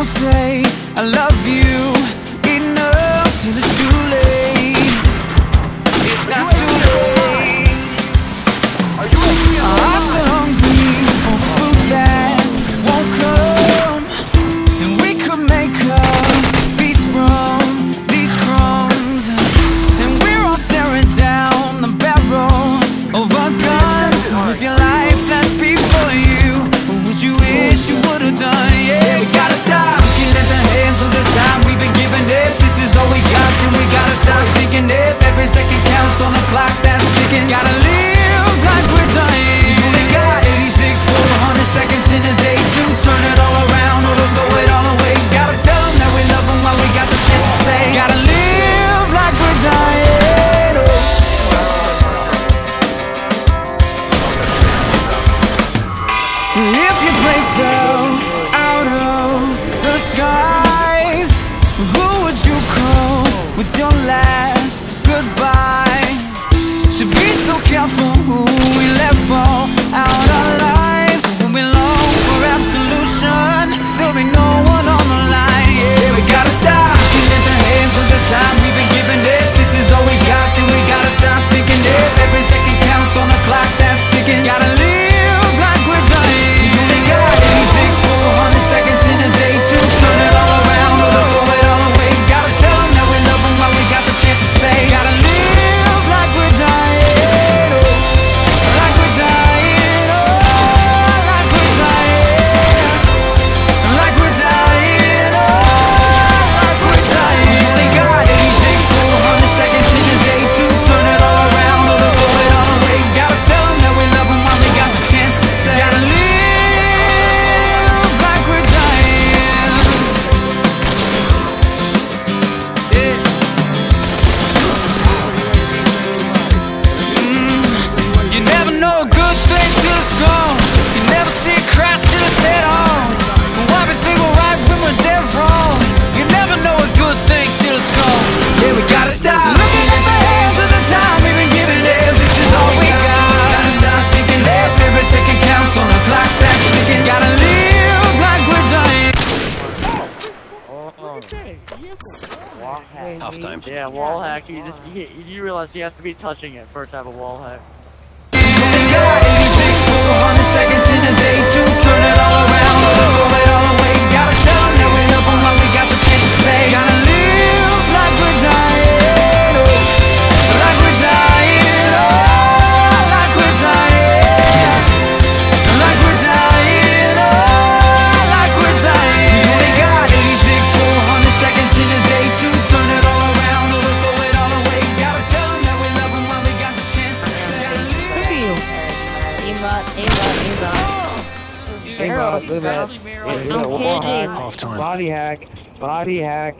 don't say I love you. careful who we let fall out our lives When we long for absolution. There'll be no one on the line. Yeah, we gotta stop. Keeping the hands of the time. Wall hack. Half time. Yeah, wall hack. You just you, you realize you have to be touching it first to have a wall hack. Harold. Body hack, body hack,